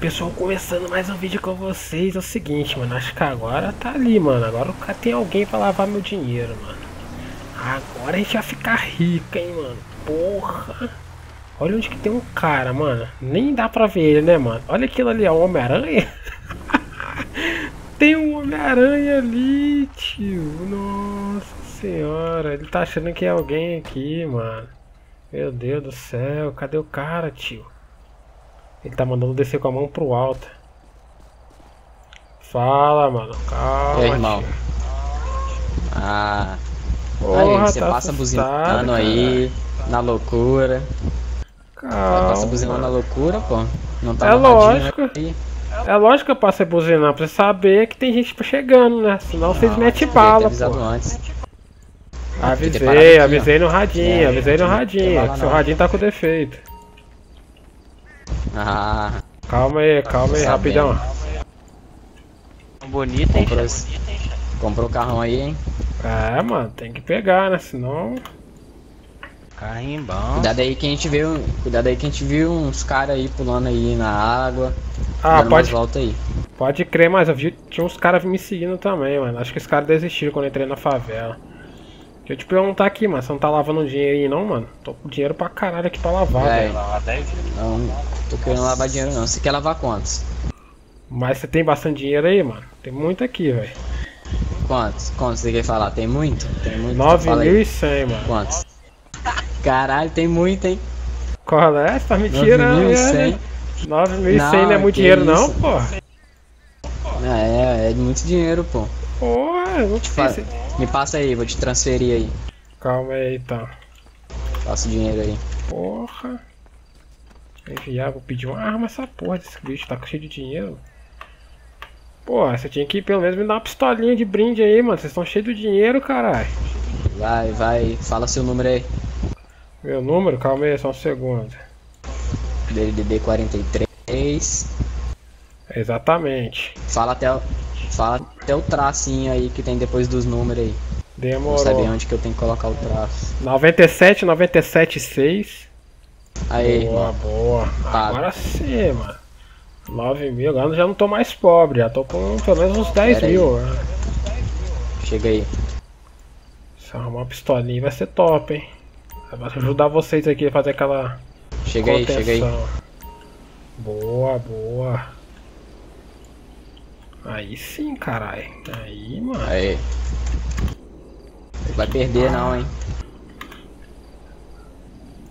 pessoal, começando mais um vídeo com vocês. É o seguinte, mano, acho que agora tá ali, mano. Agora tem alguém pra lavar meu dinheiro, mano. Agora a gente vai ficar rico, hein, mano. Porra. Olha onde que tem um cara, mano. Nem dá pra ver ele, né, mano? Olha aquilo ali, ó, o Homem-Aranha. tem um Homem-Aranha ali, tio. Nossa senhora. Ele tá achando que é alguém aqui, mano. Meu Deus do céu. Cadê o cara, tio? Ele tá mandando descer com a mão pro alto. Fala, mano. Calma. E aí, irmão? Ah. Porra, aí, você tá passa buzinando aí, na loucura. Calma. Passa buzinando na loucura, pô. Não tá é lógico. Aí. É lógico que eu passo a buzinar pra você saber que tem gente chegando, né? Senão vocês metem bala, pô. Antes. Avisei, avisei no radinho, avisei no radinho. Seu radinho tá com defeito. Ah. Calma aí, calma aí, rapidão. Bonito, hein? Comprou, comprou o carrão aí, hein? É, mano, tem que pegar, né? Senão. Carrinho bom. Cuidado aí que a gente viu. Cuidado aí que a gente viu uns caras aí pulando aí na água. Ah, pode. Volta aí. Pode crer, mas eu vi tinha uns caras me seguindo também, mano. Acho que os caras desistiram quando eu entrei na favela. Deixa eu te perguntar aqui, mano. Você não tá lavando dinheiro aí não, mano? Tô com dinheiro pra caralho aqui pra lavar, é, velho. Não, tô querendo lavar dinheiro não. Você quer lavar quantos? Mas você tem bastante dinheiro aí, mano? Tem muito aqui, velho. Quantos? Quantos você quer falar? Tem muito? Tem muito? 9.100, mano. Quantos? Caralho, tem muito, hein? Qual é? Você tá me tirando, 9.100. 9.100 não é muito dinheiro isso. não, pô. É, é muito dinheiro, pô. Porra, eu vou te fazer. Me passa aí, vou te transferir aí. Calma aí, então. Passa o dinheiro aí. Porra. Enviar, vou pedir uma arma essa porra desse bicho, tá cheio de dinheiro. Pô, você tinha que pelo menos me dar uma pistolinha de brinde aí, mano. Vocês estão cheios de dinheiro, caralho. Vai, vai, fala seu número aí. Meu número? Calma aí, só um segundo. DDD 43. Exatamente. Fala até o. Fala até o tracinho aí que tem depois dos números aí. Demorou. Não saber onde que eu tenho que colocar o traço. 97, 97, 6. Aí, boa, mano. boa. Tá. Agora sim, mano. 9 mil, agora já não tô mais pobre, já tô com pelo menos uns 10 Pera mil. Aí. Chega aí. Se arrumar uma pistolinha vai ser top, hein. Vai ajudar vocês aqui a fazer aquela. Chega contenção. aí, chega aí. Boa, boa. Aí sim, caralho. Aí, mano. Aí. Vai perder ah. não, hein.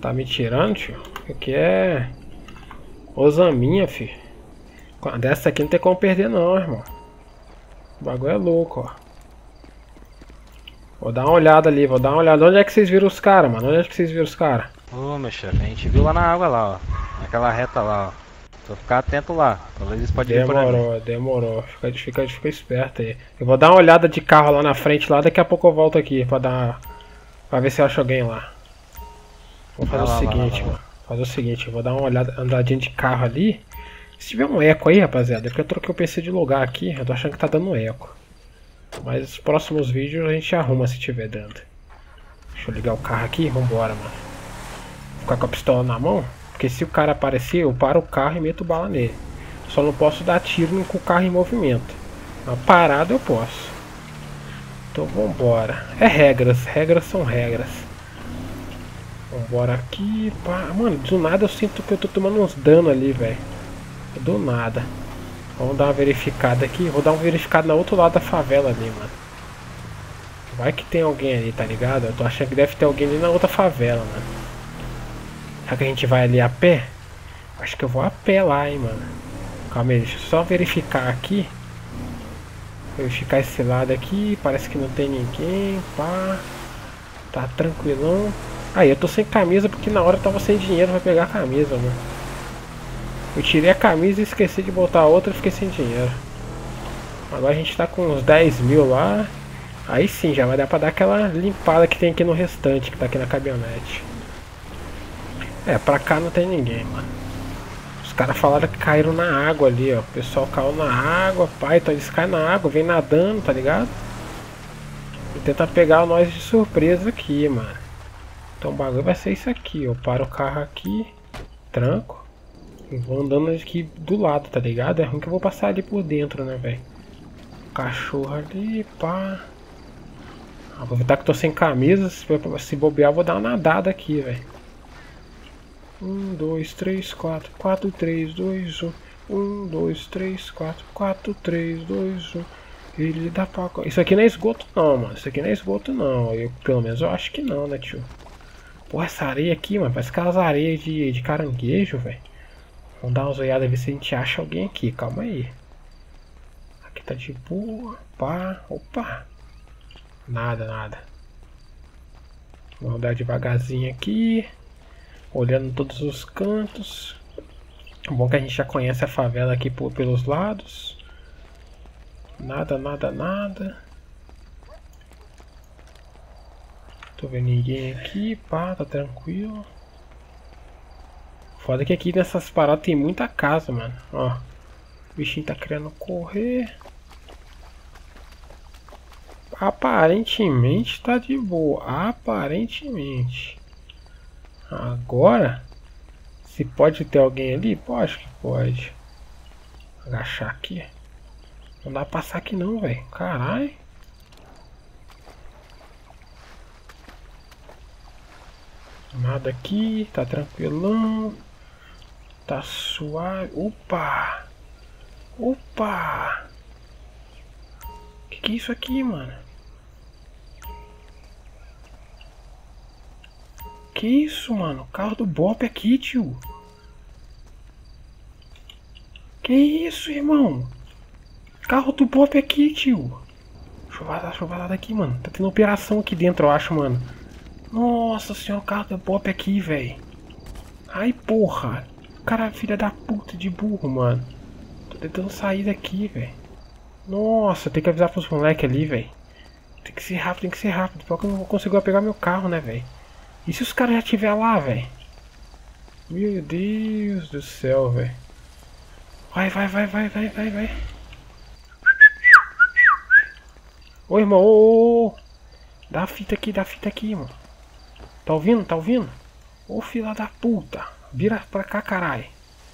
Tá me tirando, tio? Aqui é... Osaminha, fi. Dessa aqui não tem como perder não, irmão. O bagulho é louco, ó. Vou dar uma olhada ali, vou dar uma olhada. Onde é que vocês viram os caras, mano? Onde é que vocês viram os caras? Ô, meu chefe, a gente viu lá na água lá, ó. Naquela reta lá, ó. Só ficar atento lá. Talvez eles podem Demorou, demorou. Fica, fica, fica esperto aí. Eu vou dar uma olhada de carro lá na frente lá, daqui a pouco eu volto aqui pra dar. Pra ver se eu acho alguém lá. Vou fazer lá, o seguinte, lá, lá, mano. Fazer o seguinte, eu vou dar uma olhada, andadinha de carro ali. Se tiver um eco aí, rapaziada, é porque eu troquei o PC de lugar aqui, eu tô achando que tá dando eco. Mas os próximos vídeos a gente arruma se tiver dando. Deixa eu ligar o carro aqui, vambora, mano. Ficar com a pistola na mão. Porque se o cara aparecer, eu paro o carro e meto bala nele. Só não posso dar tiro com o carro em movimento. Mas parado eu posso. Então vambora. É regras, regras são regras. Vambora aqui. Pá. Mano, do nada eu sinto que eu tô tomando uns danos ali, velho. Do nada. Vamos dar uma verificada aqui. Vou dar uma verificada no outro lado da favela ali, mano. Vai que tem alguém ali, tá ligado? Eu tô achando que deve ter alguém ali na outra favela, mano. Será que a gente vai ali a pé? Acho que eu vou a pé lá, hein, mano. Calma aí, deixa eu só verificar aqui. Verificar esse lado aqui. Parece que não tem ninguém. Pá. Tá tranquilão. Aí, eu tô sem camisa porque na hora eu tava sem dinheiro pra pegar a camisa, mano. Eu tirei a camisa e esqueci de botar outra e fiquei sem dinheiro. Agora a gente tá com uns 10 mil lá. Aí sim, já vai dar pra dar aquela limpada que tem aqui no restante, que tá aqui na caminhonete. É, pra cá não tem ninguém, mano. Os caras falaram que caíram na água ali, ó. O pessoal caiu na água, pai. Então eles caem na água, vem nadando, tá ligado? E tenta pegar nós de surpresa aqui, mano. Então o bagulho vai ser isso aqui. Eu paro o carro aqui, tranco. Eu vou andando aqui do lado, tá ligado? É ruim que eu vou passar ali por dentro, né, velho? Cachorro ali, pá. Aproveitar que eu tô sem camisa, se bobear, vou dar uma nadada aqui, velho. Um, dois, três, quatro, quatro, três, dois, um. Um, dois, três, quatro, quatro, três, dois, um. Ele dá pra... Isso aqui não é esgoto não, mano. Isso aqui não é esgoto não. Eu, pelo menos eu acho que não, né, tio? Porra, essa areia aqui, mano. Parece aquelas areias de, de caranguejo, velho. Vamos dar uma olhada ver se a gente acha alguém aqui. Calma aí. Aqui tá de boa. Pá. Opa. Nada, nada. Vamos andar devagarzinho aqui. Olhando todos os cantos. Bom que a gente já conhece a favela aqui por, pelos lados. Nada, nada, nada. Tô vendo ninguém aqui, pá, tá tranquilo. Foda que aqui nessas paradas tem muita casa, mano. Ó. O bichinho tá querendo correr. Aparentemente tá de boa. Aparentemente. Agora. Se pode ter alguém ali? Acho que pode. Agachar aqui. Não dá pra passar aqui não, velho. Caralho. Nada aqui, tá tranquilão. Tá suave. Opa! Opa! Que que é isso aqui, mano? Que isso, mano? Carro do Bop aqui, tio. Que isso, irmão? Carro do Bop aqui, tio. Eu vazar daqui, mano. Tá tendo operação aqui dentro, eu acho, mano. Nossa senhora, o carro do Bop aqui, velho. Ai, porra. Cara, filha da puta de burro, mano. Tô tentando sair daqui, velho. Nossa, tem que avisar pros moleques ali, velho. Tem que ser rápido, tem que ser rápido. Porque eu não vou conseguir pegar meu carro, né, velho. E se os caras já estiver lá, velho? Meu Deus do céu, velho. Vai, vai, vai, vai, vai, vai, vai. Ô, irmão, ô, ô, ô. Dá a fita aqui, dá a fita aqui, mano. Tá ouvindo? Tá ouvindo? Ô, filha da puta. Vira pra cá, caralho.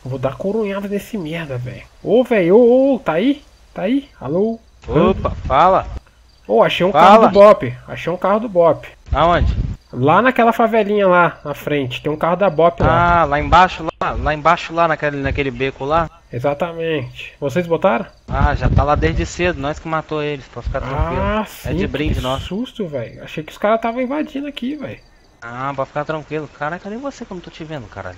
Vou dar coronhada nesse merda, velho. Ô, velho, ô, ô, tá aí? Tá aí? Alô? Opa, fala. Ô, achei um fala. carro do Bop. Achei um carro do Bop. Aonde? Lá naquela favelinha lá, na frente, tem um carro da Bop lá. Ah, lá embaixo, lá, lá embaixo, lá naquele, naquele beco lá? Exatamente. Vocês botaram? Ah, já tá lá desde cedo, nós que matou eles, pra ficar tranquilo. Ah, sim, é de brinde que nosso. susto, velho. Achei que os caras estavam invadindo aqui, velho. Ah, pra ficar tranquilo. Cara, cadê você como tô te vendo, caralho?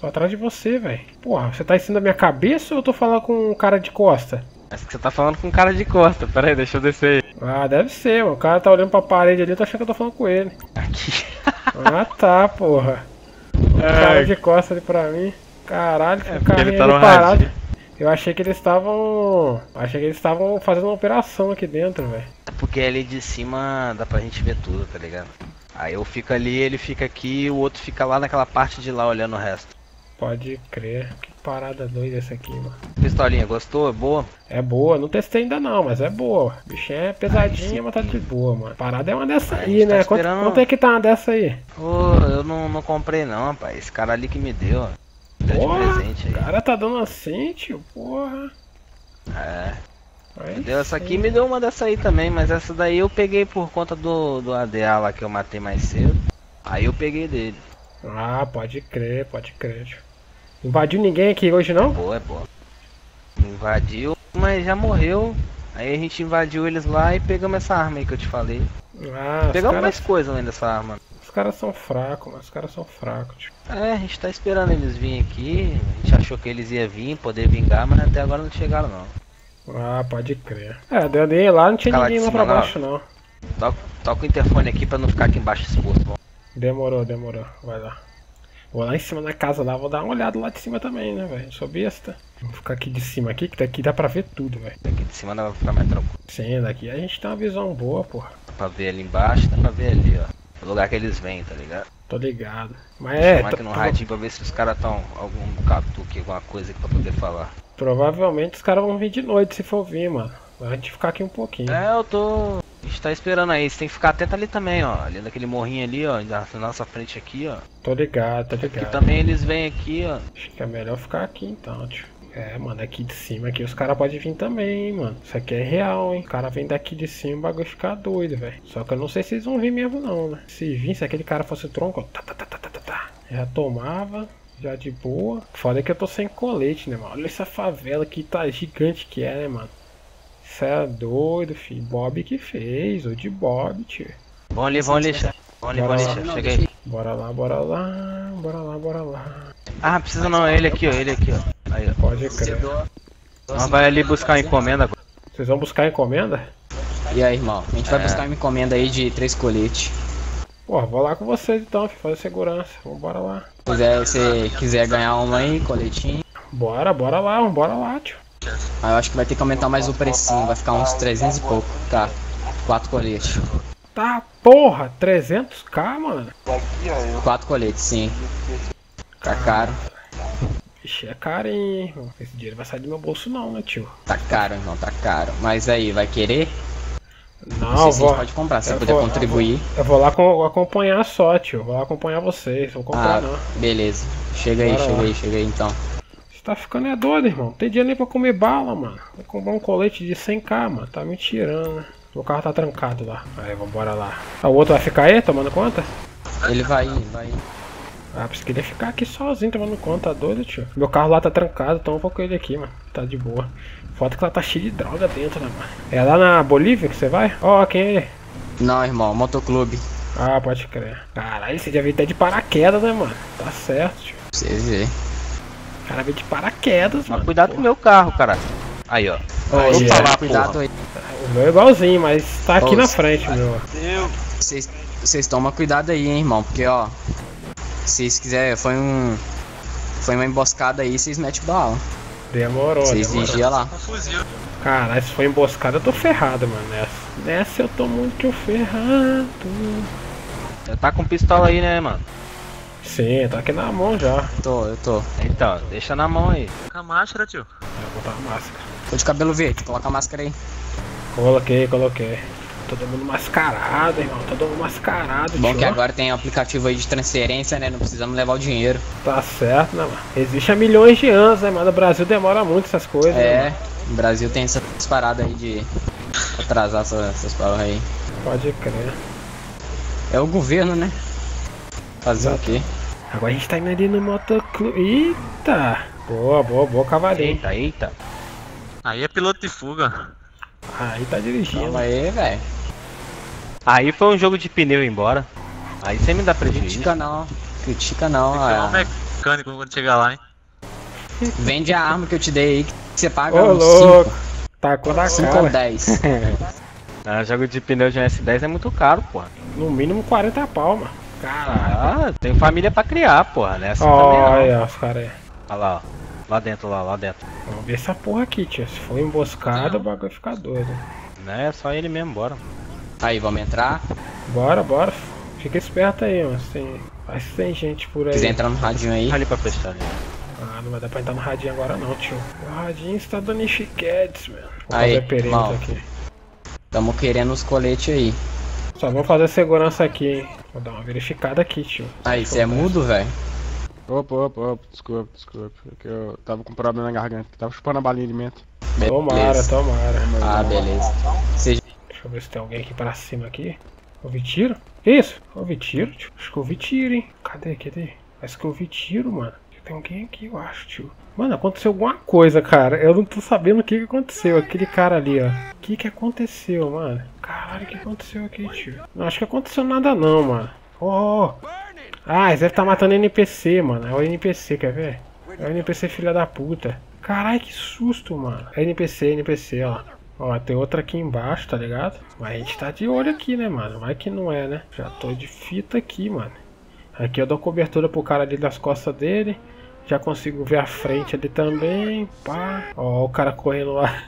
Tô atrás de você, velho. Porra, você tá em cima da minha cabeça ou eu tô falando com um cara de costa? Acho que você tá falando com um cara de costa. Pera aí, deixa eu descer aí. Ah, deve ser, mano. O cara tá olhando pra parede ali, eu tô achando que eu tô falando com ele. Aqui. ah, tá, porra. É. cara de costa ali pra mim. Caralho, é, o carrinho tá ali parado. Eu achei que eles estavam. Achei que eles estavam fazendo uma operação aqui dentro, velho. É porque ali de cima dá pra gente ver tudo, tá ligado? Aí eu fico ali, ele fica aqui o outro fica lá naquela parte de lá olhando o resto. Pode crer. Que parada doida essa aqui, mano. Pistolinha, gostou? É boa? É boa, não testei ainda não, mas é boa. O bichinho é pesadinha, mas tá de boa, mano. Parada é uma dessa aí, né? Tá esperando... quanto, quanto, é que tá uma dessa aí? Ô, eu não, não comprei não, rapaz. Esse cara ali que me deu, ó. Porra, de presente aí. O cara tá dando assim, tio, porra. É. Me deu essa aqui me deu uma dessa aí também, mas essa daí eu peguei por conta do, do ADA lá que eu matei mais cedo. Aí eu peguei dele. Ah, pode crer, pode crer. Invadiu ninguém aqui hoje não? É boa, é boa. Invadiu, mas já morreu. Aí a gente invadiu eles lá e pegamos essa arma aí que eu te falei. Ah, Pegamos cara... mais coisa além dessa arma. Os caras são fracos, mas os caras são fracos. Tipo. É, a gente tá esperando eles virem aqui. A gente achou que eles iam vir, poder vingar, mas até agora não chegaram não. Ah, pode crer. É, deu nem lá, não tinha Fica ninguém lá, lá pra baixo não. Toca, toca o interfone aqui pra não ficar aqui embaixo exposto. Bom. Demorou, demorou. Vai lá. Vou lá em cima da casa lá, vou dar uma olhada lá de cima também, né, velho? Sou besta. Vou ficar aqui de cima aqui, que daqui dá pra ver tudo, velho. Daqui de cima dá pra ficar mais tranquilo. Sim, daqui a gente tem uma visão boa, porra. Dá pra ver ali embaixo, dá pra ver ali, ó. O lugar que eles vêm, tá ligado? Tô ligado. Mas é. Chamar aqui no tô... radinho pra ver se os caras tão algum catuque, alguma coisa aqui pra poder falar. Provavelmente os caras vão vir de noite se for vir, mano. A gente ficar aqui um pouquinho. É, eu tô. A gente tá tá esperando aí. Você tem que ficar atento ali também, ó. Ali naquele morrinho ali, ó. Na nossa frente aqui, ó. Tô ligado, tô ligado. Aqui também eles vêm aqui, ó. Acho que é melhor ficar aqui então, tio. É, mano, aqui de cima aqui os caras podem vir também, hein, mano. Isso aqui é real, hein. O cara vem daqui de cima, o bagulho fica doido, velho. Só que eu não sei se eles vão vir mesmo não, né. Se vir, se aquele cara fosse tronco, ó. Tá, tá, tá, tá, tá, tá, tá. Já tomava. Já de boa. Foda é que eu tô sem colete, né, mano? Olha essa favela que tá gigante que é, né, mano? Isso é doido, filho. Bob que fez, o de Bob, tio. Vão ali, vão ali, vão ali, vão ali, chega aí. Bora lá, bora lá, bora lá, bora lá. Ah, precisa não, ele aqui, ó, ele aqui, ó. Aí, ó. Pode crer. Nós vai ali buscar a encomenda agora. Vocês vão buscar a encomenda? E aí, irmão? A gente vai é. buscar uma encomenda aí de três coletes. Pô, vou lá com vocês então, filho, fazer segurança. Vambora lá. Se quiser, se quiser ganhar uma aí, coletinho. Bora, bora lá, vambora lá, tio. Ah, eu acho que vai ter que aumentar mais o precinho, vai ficar uns 300 e pouco. Tá, quatro coletes. Tá, porra, 300k, mano? Quatro coletes, sim. Tá caro. Ixi, é caro, hein? Esse dinheiro vai sair do meu bolso não, né, tio? Tá caro, irmão, tá caro. Mas aí, vai querer? Não, não vou... pode comprar, se você puder vou, contribuir. Eu vou, eu vou lá com, acompanhar só, tio. Vou lá acompanhar vocês, vou comprar ah, não. Beleza. Chega aí, chega lá. aí, chega aí então. Você tá ficando é doido, irmão. Não tem dinheiro nem pra comer bala, mano. Vou comprar um colete de 100k, mano. Tá me tirando, né? O carro tá trancado lá. Aí, vambora lá. Ah, o outro vai ficar aí, tomando conta? Ele vai ir, vai. Ah, pensei que ele ia ficar aqui sozinho tomando conta, tá doido, tio? Meu carro lá tá trancado, então eu vou com ele aqui, mano. Tá de boa. Foda que ela tá cheia de droga dentro, né, mano? É lá na Bolívia que você vai? Ó, oh, quem é ele? Não, irmão, motoclube. Ah, pode crer. Caralho, você já veio até de paraquedas, né, mano? Tá certo, tio. Você vê. O cara veio de paraquedas, Mas mano. Cuidado com o meu carro, cara. Aí, ó. Oh, aí, yeah. falar, cuidado aí. O meu é igualzinho, mas tá aqui oh, na frente, meu. Vocês tomam cuidado aí, hein, irmão, porque, ó. Se vocês quiserem, foi um. Foi uma emboscada aí, vocês metem bala. Demorou, Vocês vigiam lá. Caralho, se for emboscada eu tô ferrado, mano. Nessa, nessa eu tô muito ferrado. Já tá com pistola aí, né, mano? Sim, tá aqui na mão já. Tô, eu tô. Então, deixa na mão aí. Coloca a máscara, tio. Eu vou botar a máscara. Tô de cabelo verde, coloca a máscara aí. Coloquei, coloquei. Todo mundo mascarado, irmão. Todo mundo mascarado. Bom tio. que agora tem aplicativo aí de transferência, né? Não precisamos levar o dinheiro. Tá certo, né, mano? Existe há milhões de anos, né, mas no Brasil demora muito essas coisas. É, né, o Brasil tem essas paradas aí de atrasar essas, essas paradas aí. Pode crer. É o governo, né? Fazer Exato. o quê? Agora a gente tá indo ali no motoclube. Eita! Boa, boa, boa, cavalinho. Eita, eita. Aí é piloto de fuga. Aí tá dirigindo. Calma aí, velho. Aí foi um jogo de pneu embora. Aí você me dá prejuízo. Critica não. Critica não. Tem que ah. mecânico quando chegar lá, hein. Vende a arma que eu te dei aí que você paga Ô, uns louco. 5. Tacou na 5 cara. ou 10. ah, jogo de pneu de S10 é muito caro, pô. No mínimo 40 pau, mano. Caralho. Ah, tem família pra criar, porra, né? Olha os caras aí. Olha lá, ó. Lá dentro, lá, lá dentro. Vamos ver essa porra aqui, tio. Se for emboscada, o bagulho fica doido. Não é só ele mesmo, bora. Aí, vamos entrar? Bora, bora. Fica esperto aí, mano. Tem... Vai tem gente por aí. Quiser entrar no radinho aí. Ali pra prestar ali. Ah, não vai dar pra entrar no radinho agora não, tio. O radinho está dando chiquetes, mano. Vou aí, fazer mal. aqui. Tamo querendo os coletes aí. Só vou fazer segurança aqui, hein. Vou dar uma verificada aqui, tio. Aí, você é mudo, velho? Opa, opa, opa, desculpa, desculpa. É que eu tava com problema na garganta, tava chupando a balinha de menta. Tomara, tomara. Ah, beleza. Seja... Eu ver se tem alguém aqui pra cima aqui. Ouvi tiro? Isso, ouvi tiro, tio. Acho que ouvi tiro, hein. Cadê, cadê? Parece que ouvi tiro, mano. Tem alguém aqui, eu acho, tio. Mano, aconteceu alguma coisa, cara. Eu não tô sabendo o que, que aconteceu. Aquele cara ali, ó. O que que aconteceu, mano? Caralho, o que aconteceu aqui, tio? Não acho que aconteceu nada não, mano. Oh, ah, eles devem estar tá matando NPC, mano. É o NPC, quer ver? É o NPC filha da puta. Caralho, que susto, mano. É NPC, NPC, ó. Ó, tem outra aqui embaixo, tá ligado? Mas a gente tá de olho aqui, né, mano? Vai que não é, né? Já tô de fita aqui, mano. Aqui eu dou cobertura pro cara ali das costas dele. Já consigo ver a frente ali também. Pá. Ó, o cara correndo lá.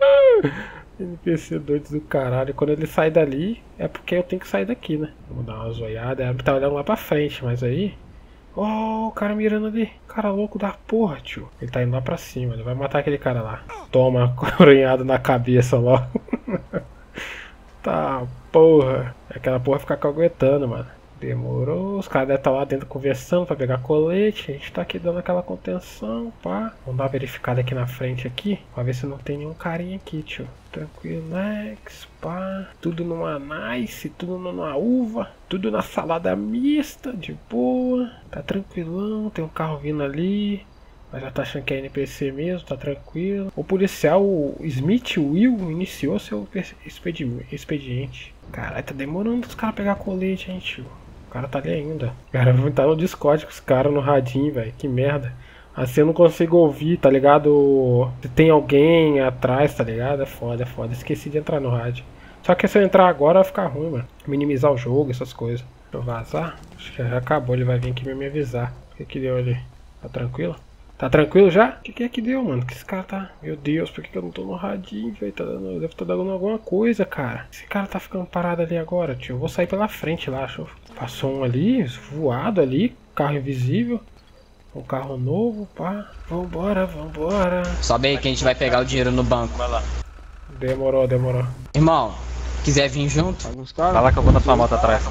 NPC doido do caralho. Quando ele sai dali, é porque eu tenho que sair daqui, né? Vamos dar uma zoiada. Ele tá olhando lá pra frente, mas aí. Oh, o cara mirando ali. Cara louco da porra, tio. Ele tá indo lá pra cima. Ele vai matar aquele cara lá. Toma, coronhado na cabeça logo. Tá, porra. Aquela porra fica caguetando, mano. Demorou, os caras devem estar tá lá dentro conversando pra pegar colete. A gente tá aqui dando aquela contenção, pá. Vamos dar uma verificada aqui na frente aqui. Pra ver se não tem nenhum carinha aqui, tio. Tranquilex, pá. Tudo numa nice, tudo numa uva. Tudo na salada mista, de boa. Tá tranquilão, tem um carro vindo ali. Mas já tá achando que é NPC mesmo, tá tranquilo. O policial Smith Will iniciou seu expediente. Caralho, tá demorando os caras pegar colete, hein, tio. O cara tá ali ainda. Cara, vou estar no Discord com os caras no radinho, velho. Que merda. Assim eu não consigo ouvir, tá ligado? Se tem alguém atrás, tá ligado? É foda, é foda. Esqueci de entrar no rádio. Só que se eu entrar agora vai ficar ruim, mano. Minimizar o jogo, essas coisas. Deixa eu vazar? Acho que já acabou, ele vai vir aqui me avisar. O que que deu ali? Tá tranquilo? Tá tranquilo já? O que, que é que deu, mano? Que esse cara tá. Meu Deus, por que, que eu não tô no radinho, velho? Tá dando... Deve estar tá dando alguma coisa, cara. Esse cara tá ficando parado ali agora, tio. Eu vou sair pela frente lá, acho. Passou um ali, voado ali, carro invisível. Um carro novo, pá. Vambora, vambora. Sobe aí que a gente vai pegar o dinheiro no banco. Vai lá. Demorou, demorou. Irmão, quiser vir junto? Vai lá que eu vou na sua moto atrás.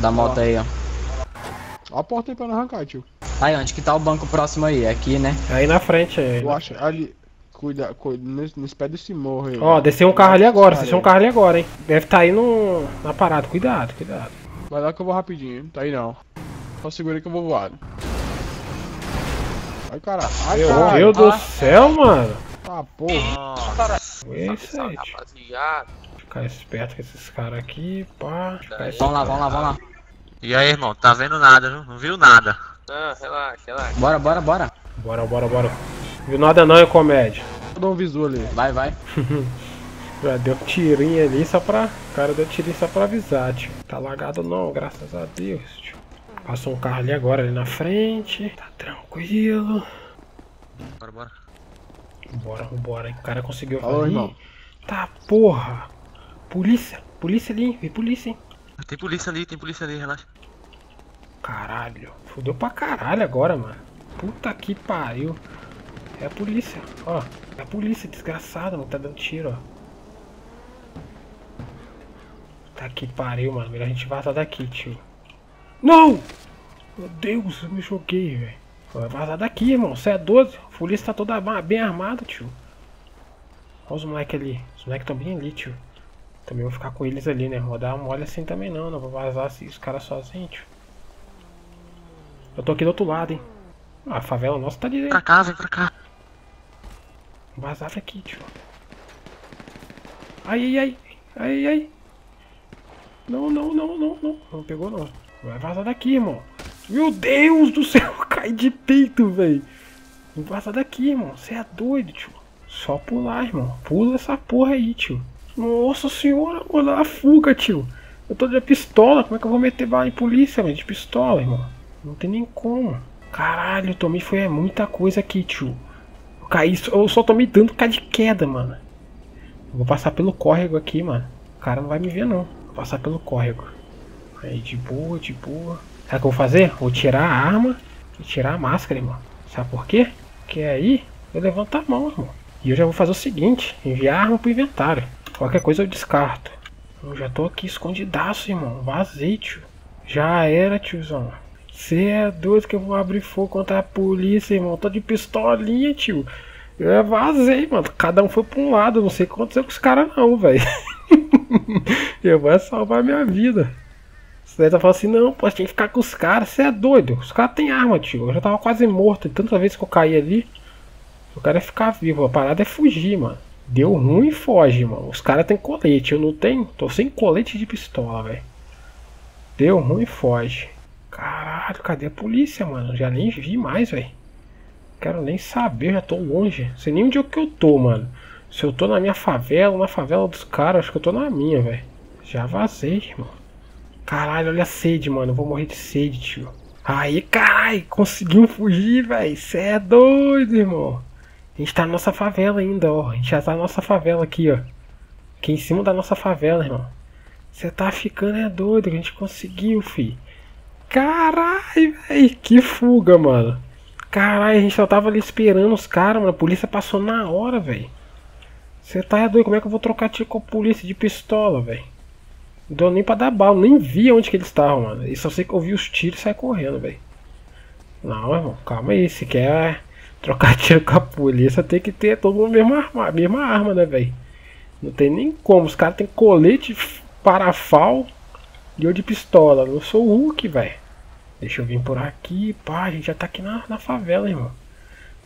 Da moto aí, ó. Ó a porta aí pra não arrancar, tio. Aí, onde que tá o banco próximo aí? Aqui, né? Aí na frente aí. Eu acho, ali. Cuida, cuida nesse, nesse pé desse morro aí. Ó, desceu um carro ali agora, desceu um carro ali agora, hein? Deve tá aí no, na parada, cuidado, cuidado. Vai lá que eu vou rapidinho, tá aí não. Só segura aí que eu vou voar. Ai, cara. Ai, Meu cara. Deus do céu, mano. Ah, porra. Esse aí, Ficar esperto com esses caras aqui, pá. Vamos lá, vamos lá, vamos lá. E aí, irmão, tá vendo nada, viu? Não viu nada. Não, relaxa, relaxa. Bora, bora, bora. Bora, bora, bora. Viu nada não, é comédia. Vou dar um visu ali. Vai, vai. Já deu tirinho ali só pra... O cara deu tirinho só pra avisar, tio. Tá lagado não, graças a Deus, tio. Passou um carro ali agora, ali na frente. Tá tranquilo. Bora, bora. Bora, vambora. O cara conseguiu Alô, irmão. Tá, porra. Polícia. Polícia ali, vem polícia, hein. Tem polícia ali, tem polícia ali, relaxa. Caralho. Fudeu pra caralho agora, mano. Puta que pariu. É a polícia, ó. É a polícia, desgraçada, mano. Tá dando tiro, ó. Que pariu, mano. Melhor a gente vazar daqui, tio. Não! Meu Deus, eu me joguei, velho. Vai vazar daqui, irmão. Você é 12. A polícia tá toda bem armada, tio. Olha os moleques ali. Os moleques estão bem ali, tio. Também vou ficar com eles ali, né? Vou dar uma olha assim também não. Não vou vazar assim, os caras sozinhos, tio. Eu tô aqui do outro lado, hein. Ah, a favela nossa tá ali. Pra cá, vem pra cá. Vazar aqui, tio. Ai, ai, ai. Ai, ai. Não, não, não, não, não. Não pegou, não. Vai vazar daqui, irmão. Meu Deus do céu, cai de peito, velho. Vaza daqui, irmão. Você é doido, tio. Só pular, irmão. Pula essa porra aí, tio. Nossa senhora, olha a fuga, tio. Eu tô de pistola. Como é que eu vou meter bala em polícia, velho? De pistola, irmão. Não tem nem como. Caralho, eu tomei foi muita coisa aqui, tio. Eu caí, eu só tomei tanto cá de queda, mano. Eu vou passar pelo córrego aqui, mano. O cara não vai me ver, não. Passar pelo córrego. Aí, de boa, de boa. Sabe o que eu vou fazer? Vou tirar a arma e tirar a máscara, irmão. Sabe por quê? Porque aí eu levanto a mão, irmão. E eu já vou fazer o seguinte: enviar a arma pro inventário. Qualquer coisa eu descarto. Eu já tô aqui escondidaço, irmão. Vazei, tio. Já era, tiozão. Você é doido que eu vou abrir fogo contra a polícia, irmão. Tô de pistolinha, tio. Eu vazei, mano. Cada um foi pra um lado. Não sei o que aconteceu com os caras, não, velho. eu vou salvar minha vida. Você tá falando assim: não, pô, tem que ficar com os caras. Você é doido. Os caras têm arma, tio. Eu já tava quase morto. Tanta vez que eu caí ali. O cara é ficar vivo. A parada é fugir, mano. Deu ruim e foge, mano. Os caras têm colete. Eu não tenho. Tô sem colete de pistola, velho. Deu ruim e foge. Caralho, cadê a polícia, mano? Já nem vi mais, velho. Quero nem saber, já tô longe. Sei nem onde é que eu tô, mano. Se eu tô na minha favela, na favela dos caras, acho que eu tô na minha, velho. Já vazei, irmão. Caralho, olha a sede, mano. Eu vou morrer de sede, tio. Aí, caralho, conseguimos fugir, velho. Cê é doido, irmão. A gente tá na nossa favela ainda, ó. A gente já tá na nossa favela aqui, ó. Aqui em cima da nossa favela, irmão. Você tá ficando é doido, a gente conseguiu, fi. Caralho, velho, que fuga, mano. Caralho, a gente só tava ali esperando os caras, mano. A polícia passou na hora, velho. Você tá doido? Como é que eu vou trocar tiro com a polícia de pistola, velho? Não deu nem pra dar bala, nem vi onde que eles estavam, mano. E só sei que eu vi os tiros e saí correndo, velho. Não, irmão, calma aí. Se quer trocar tiro com a polícia, tem que ter todo mundo a mesma arma, mesma arma né, velho? Não tem nem como. Os caras têm colete, parafal e eu de pistola. Eu sou o Hulk, velho. Deixa eu vir por aqui. Pá, a gente já tá aqui na, na favela, irmão.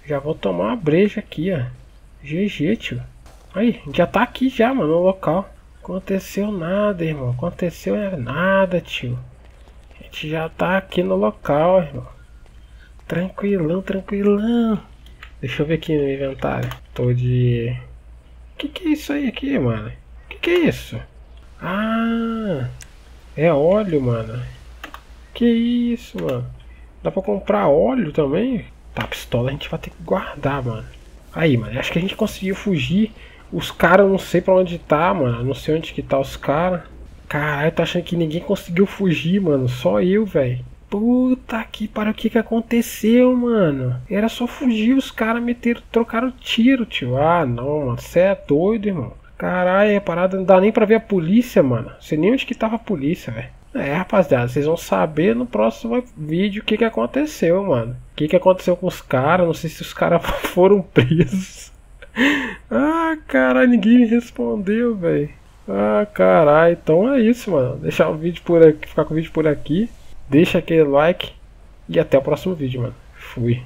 Já vou tomar uma breja aqui, ó. GG, tio. Aí, já tá aqui já, mano, no local. Aconteceu nada, irmão. Aconteceu nada, tio. A gente já tá aqui no local, irmão. Tranquilão, tranquilão. Deixa eu ver aqui no inventário. Tô de... Que que é isso aí aqui, mano? Que que é isso? Ah... É óleo, mano. Que isso, mano? Dá pra comprar óleo também? Tá, pistola a gente vai ter que guardar, mano. Aí, mano, acho que a gente conseguiu fugir. Os caras, não sei pra onde tá, mano. Não sei onde que tá os caras. Caralho, tá achando que ninguém conseguiu fugir, mano. Só eu, velho. Puta que para o que que aconteceu, mano? Era só fugir, os caras meteram, trocaram tiro, tio. Ah, não, mano. Você é doido, irmão. Caralho, a parada não dá nem pra ver a polícia, mano. Sei nem onde que tava a polícia, velho. É, rapaziada, vocês vão saber no próximo vídeo o que que aconteceu, mano. O que que aconteceu com os caras, não sei se os caras foram presos. Ah, caralho, ninguém me respondeu, velho. Ah, caralho, então é isso, mano. Deixar o vídeo por aqui, ficar com o vídeo por aqui. Deixa aquele like e até o próximo vídeo, mano. Fui.